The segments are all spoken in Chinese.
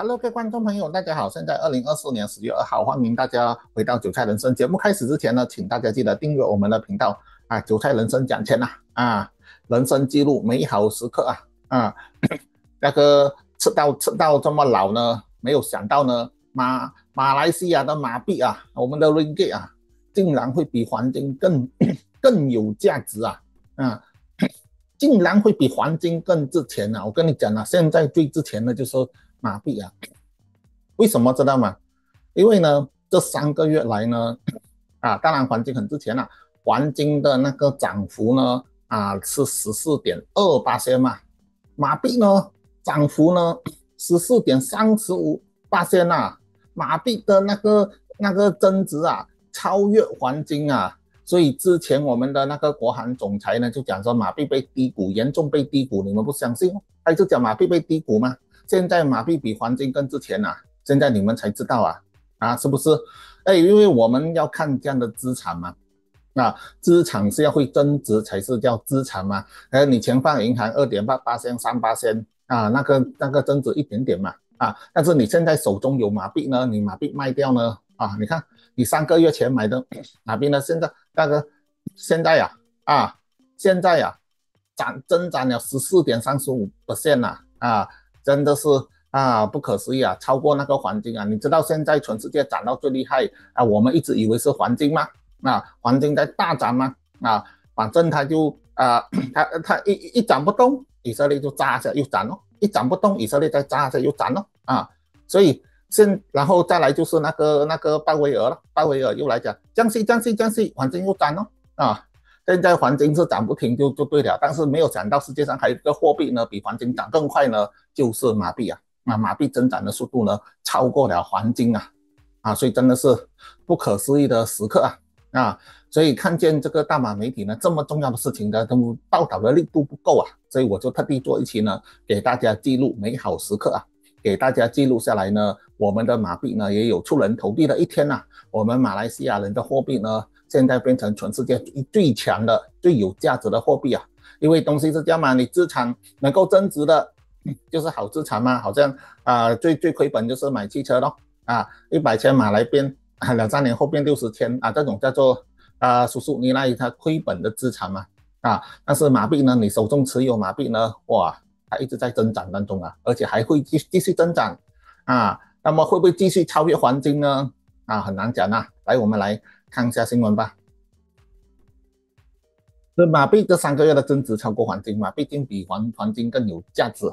Hello，各位观众朋友，大家好！现在二零二四年十月二号，欢迎大家回到韭菜人生节目。开始之前呢，请大家记得订阅我们的频道啊！韭菜人生讲钱呐啊，人生记录美好时刻啊啊！那个吃到吃到这么老呢，没有想到呢，马马来西亚的马币啊，我们的 ringgit 啊，竟然会比黄金更 更有价值啊啊！竟然会比黄金更值钱啊！我跟你讲啊，现在最值钱的就是马币啊。为什么知道吗？因为呢，这三个月来呢，啊，当然黄金很值钱了，黄金的那个涨幅呢，啊，是十四点二八仙嘛，马币呢，涨幅呢，十四点三十五八仙呐，马币的那个那个增值啊，超越黄金啊。所以之前我们的那个国行总裁呢，就讲说马币被低估，严重被低估，你们不相信？他就讲马币被低估吗？现在马币比黄金更值钱呐！现在你们才知道啊，啊，是不是？哎，因为我们要看这样的资产嘛，那资产是要会增值才是叫资产嘛。哎，你钱放银行二点八八千、三八千啊，那个那个增值一点点嘛，啊，但是你现在手中有马币呢，你马币卖掉呢，啊，你看你三个月前买的 马币呢，现在。那个现在呀，啊，现在呀，涨增长了十四点三十五 percent 呐，啊，真的是啊，不可思议啊，超过那个黄金啊！你知道现在全世界涨到最厉害啊，我们一直以为是黄金吗？啊，黄金在大涨吗？啊，反正它就啊，它它一一涨不动，以色列就炸下又涨咯，一涨不动，以色列再炸下又涨咯，啊，所以。现然后再来就是那个那个鲍威尔了，鲍威尔又来讲降息降息降息，黄金又涨了啊！现在黄金是涨不停就就对了，但是没有想到世界上还有一个货币呢，比黄金涨更快呢，就是马币啊！那马币增长的速度呢，超过了黄金啊！啊，所以真的是不可思议的时刻啊！啊，所以看见这个大马媒体呢，这么重要的事情呢，都报道的力度不够啊，所以我就特地做一期呢，给大家记录美好时刻啊！给大家记录下来呢，我们的马币呢也有出人头地的一天呐。我们马来西亚人的货币呢，现在变成全世界最强的、最有价值的货币啊。因为东西是这样嘛，你资产能够增值的，就是好资产嘛。好像啊，最最亏本就是买汽车咯，啊，一百千马来变两三年后变六十千啊，这种叫做啊，叔叔你那一他亏本的资产嘛，啊，但是马币呢，你手中持有马币呢，哇。它一直在增长当中啊，而且还会继继续增长啊。那么会不会继续超越黄金呢？啊，很难讲啊。来，我们来看一下新闻吧。这马币这三个月的增值超过黄金嘛？毕竟比黄黄金更有价值。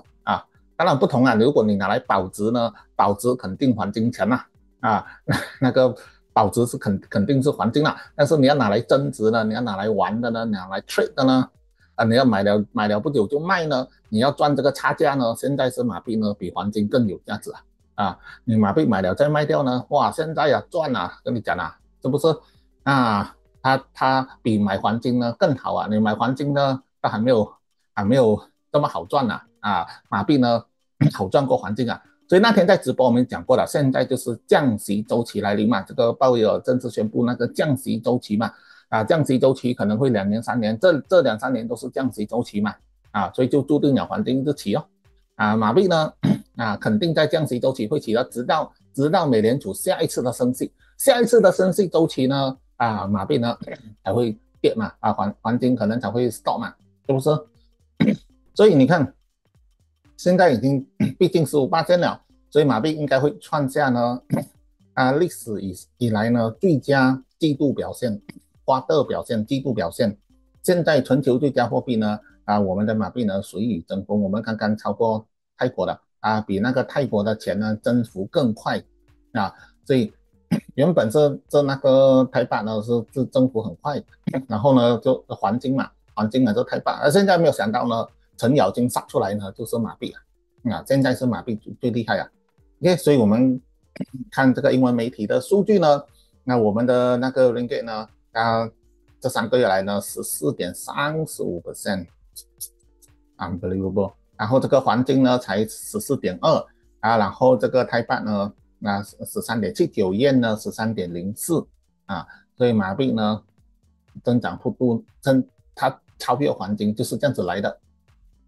当然不同啊，如果你拿来保值呢，保值肯定黄金强啊。啊，那个保值是肯肯定是黄金啦。但是你要拿来增值呢，你要拿来玩的呢，拿来 trade 的呢？啊，你要买了买了不久就卖呢？你要赚这个差价呢？现在是马币呢比黄金更有价值啊！啊，你马币买了再卖掉呢？哇，现在呀赚啊！跟你讲啊，是不是啊？它它比买黄金呢更好啊！你买黄金呢，它还没有还没有这么好赚呐！啊，马币呢好赚过黄金啊！所以那天在直播我们讲过了，现在就是降息周期来临嘛，这个鲍威尔正式宣布那个降息周期嘛。啊，降息周期可能会两年三年，这这两三年都是降息周期嘛，啊，所以就注定了黄金日期哦，啊，马币呢，啊，肯定在降息周期会起到，直到直到美联储下一次的升息，下一次的升息周期呢，啊，马币呢才会跌嘛，啊，黄黄金可能才会 stop 嘛，是不是？所以你看，现在已经 毕竟十五八千了，所以马币应该会创下呢，啊，历史以以来呢最佳季度表现。花的表现，季度表现，现在全球最佳货币呢？啊，我们的马币呢水雨争锋，我们刚刚超过泰国的啊，比那个泰国的钱呢增幅更快啊，所以 原本是这那个台版呢是是增幅很快，然后呢就黄金嘛，黄金呢就台版，而现在没有想到呢，程咬金杀出来呢就是马币啊，啊，现在是马币最厉害啊，OK，所以我们看这个英文媒体的数据呢，那我们的那个 ringgit 呢？啊，这三个月来呢，十四点三十五 percent，unbelievable。然后这个黄金呢，才十四点二啊，然后这个泰巴呢，那十三点七九燕呢，十三点零四啊，所以马币呢，增长幅度增，它超越黄金就是这样子来的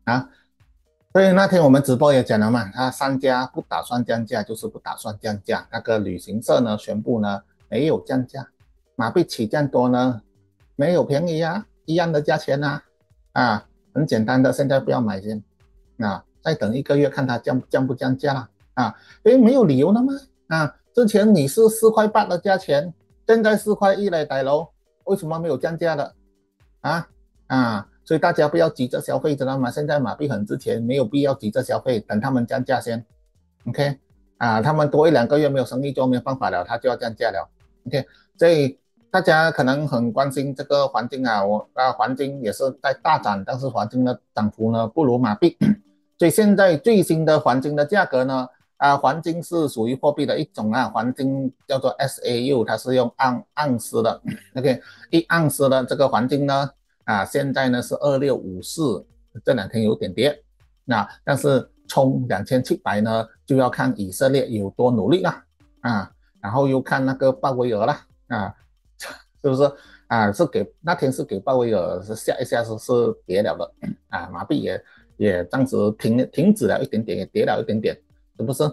啊。所以那天我们直播也讲了嘛，他商家不打算降价，就是不打算降价。那个旅行社呢，宣布呢没有降价，马币起降多呢，没有便宜啊，一样的价钱呐，啊，很简单的，现在不要买先，啊，再等一个月看它降降不降价了啊，因为没有理由的嘛，啊，之前你是四块八的价钱，现在四块一来大楼，为什么没有降价的？啊啊！所以大家不要急着消费，知道吗？现在马币很值钱，没有必要急着消费，等他们降价先。OK，啊，他们多一两个月没有生意就，没有办法了，他就要降价了。OK，所以大家可能很关心这个黄金啊，我啊黄金也是在大涨，但是黄金的涨幅呢不如马币。所以现在最新的黄金的价格呢，啊，黄金是属于货币的一种啊，黄金叫做 SAU，它是用盎盎司的。OK，一盎司的这个黄金呢。啊，现在呢是二六五四，这两天有点跌，那但是冲两千七百呢，就要看以色列有多努力了啊，然后又看那个鲍威尔了啊，是不是啊？是给那天是给鲍威尔是下一下是是跌了的啊，马币也也暂时停停止了一点点，也跌了一点点，是不是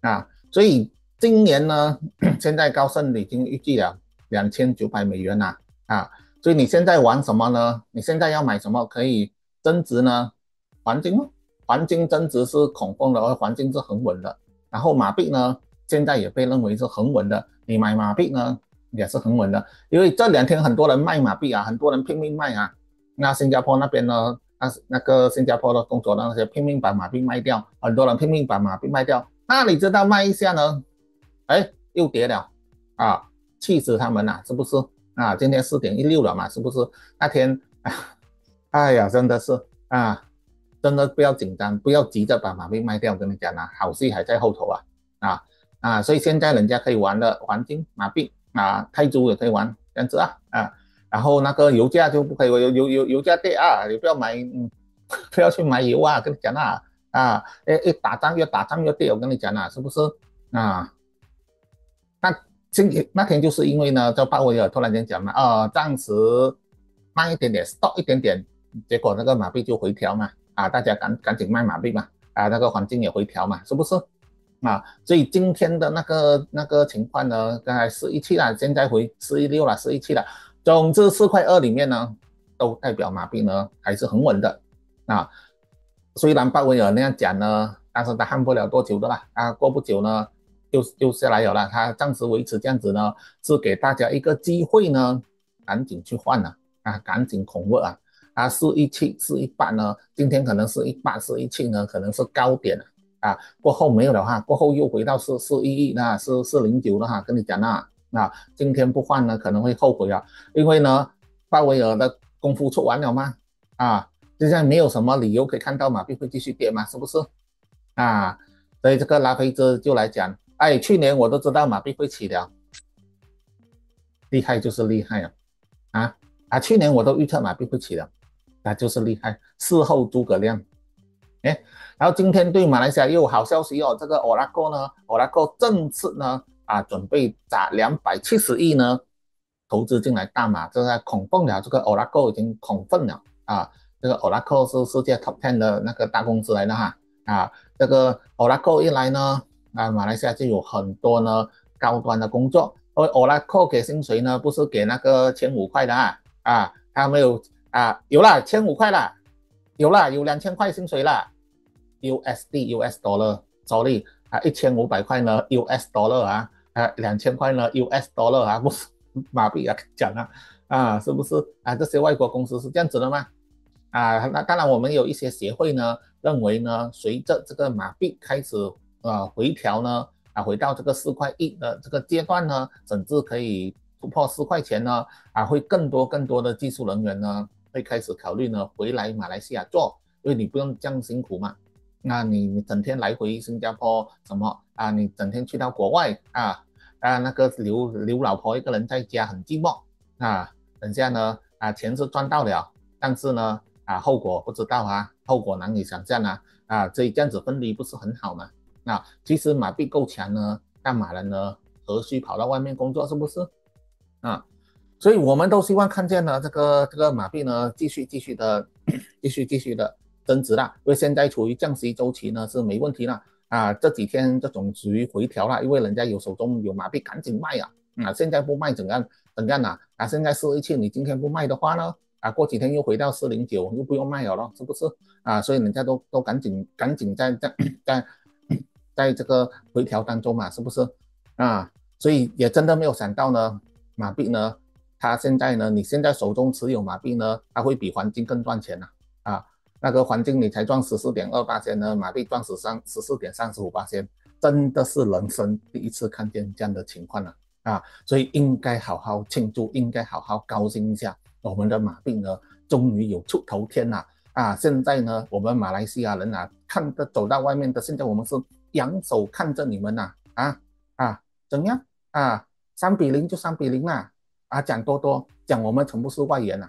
啊？所以今年呢，现在高盛已经预计了两千九百美元呐啊。所以你现在玩什么呢？你现在要买什么可以增值呢？黄金吗？黄金增值是恐慌的，而黄金是很稳的。然后马币呢，现在也被认为是很稳的。你买马币呢，也是很稳的。因为这两天很多人卖马币啊，很多人拼命卖啊。那新加坡那边呢，那那个新加坡的工作的那些拼命把马币卖掉，很多人拼命把马币卖掉。那你知道卖一下呢？哎，又跌了啊，气死他们了，是不是？啊，今天四点一六了嘛，是不是？那天，哎呀，真的是啊，真的不要紧张，不要急着把马币卖掉。我跟你讲啊，好戏还在后头啊，啊啊，所以现在人家可以玩的黄金、马币啊，泰铢也可以玩这样子啊啊，然后那个油价就不可以，油油油油价跌啊，你不要买，嗯，不要去买油啊，跟你讲啊啊，哎哎，打仗越打仗越跌，我跟你讲啊，是不是啊？那。今天那天就是因为呢，这鲍威尔突然间讲嘛，啊，暂时慢一点点，stop 一点点，结果那个马币就回调嘛，啊，大家赶赶紧卖马币嘛，啊，那个黄金也回调嘛，是不是？啊，所以今天的那个那个情况呢，刚才四一七了，现在回四一六了，四一七了，总之四块二里面呢，都代表马币呢还是很稳的，啊，虽然鲍威尔那样讲呢，但是他 handle 不了多久的啦，啊，过不久呢。就就下来有了，它暂时维持这样子呢，是给大家一个机会呢，赶紧去换了啊，赶紧恐吓啊，啊四一七四一八呢，今天可能是一八四一七呢，可能是高点啊，过后没有的话，过后又回到四四一一那四四零九了哈，跟你讲啊，啊今天不换呢可能会后悔啊，因为呢鲍威尔的功夫出完了吗？啊，现在没有什么理由可以看到马币会继续跌嘛，是不是？啊，所以这个拉菲兹就来讲。哎，去年我都知道马币会起的，厉害就是厉害啊！啊啊，去年我都预测马币会起的，那就是厉害。事后诸葛亮，哎，然后今天对马来西亚又有好消息哦，这个 Oracle 呢，Oracle 正式呢啊准备砸两百七十亿呢投资进来大马，正在恐凤了，这个 Oracle 已经恐凤了啊，这个 Oracle 是世界 Top Ten 的那个大公司来的哈啊，这个 Oracle 一来呢。啊，马来西亚就有很多呢高端的工作，而 Oracle 给薪水呢，不是给那个千五块的啊，啊，他没有啊，有了千五块了，有了有两千块薪水了，USD US dollar，sorry 啊，一千五百块呢 US dollar 啊，啊，两千块呢 US dollar 啊，不是马币啊，讲啊，啊，是不是啊？这些外国公司是这样子的吗？啊，那当然我们有一些协会呢，认为呢，随着这个马币开始。啊，回调呢，啊，回到这个四块一的这个阶段呢，甚至可以突破四块钱呢，啊，会更多更多的技术人员呢，会开始考虑呢，回来马来西亚做，因为你不用这样辛苦嘛，那你你整天来回新加坡什么啊，你整天去到国外啊，啊，那个留留老婆一个人在家很寂寞啊，等下呢，啊，钱是赚到了，但是呢，啊，后果不知道啊，后果难以想象啊，啊，所以这样子分离不是很好吗？那其实马币够强呢，干嘛了呢？何须跑到外面工作？是不是？啊，所以我们都希望看见呢，这个这个马币呢，继续继续的，继续 继续的增值啦，因为现在处于降息周期呢是没问题了啊，这几天这种属于回调了，因为人家有手中有马币，赶紧卖啊，啊，现在不卖怎样怎样啊？啊，现在四一七，你今天不卖的话呢，啊，过几天又回到四零九，又不用卖了咯，是不是啊？所以人家都都赶紧赶紧在在在在这个回调当中嘛，是不是？啊？所以也真的没有想到呢，马币呢，它现在呢，你现在手中持有马币呢，它会比黄金更赚钱呐，啊，那个黄金你才赚十四点二八千呢，马币赚十三十四点三十五八千，真的是人生第一次看见这样的情况了啊，所以应该好好庆祝，应该好好高兴一下，我们的马币呢，终于有出头天了啊，现在呢，我们马来西亚人啊，看的走到外面的，现在我们是仰首看着你们呐，啊啊，怎样？啊，三比零就三比零啦！啊，讲多多讲我们全部是外援呐！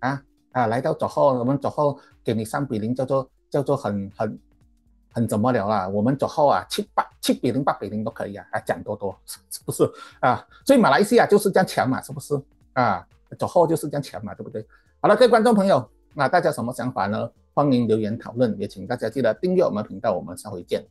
啊啊，来到左后，我们左后给你三比零，叫做叫做很很很怎么了啊？我们左后啊，七八七比零八比零都可以啊！啊，讲多多 是不是啊？所以马来西亚就是这样强嘛，是不是啊？左后就是这样强嘛，对不对？好了，各位观众朋友，那大家什么想法呢？欢迎留言讨论，也请大家记得订阅我们频道，我们下回见。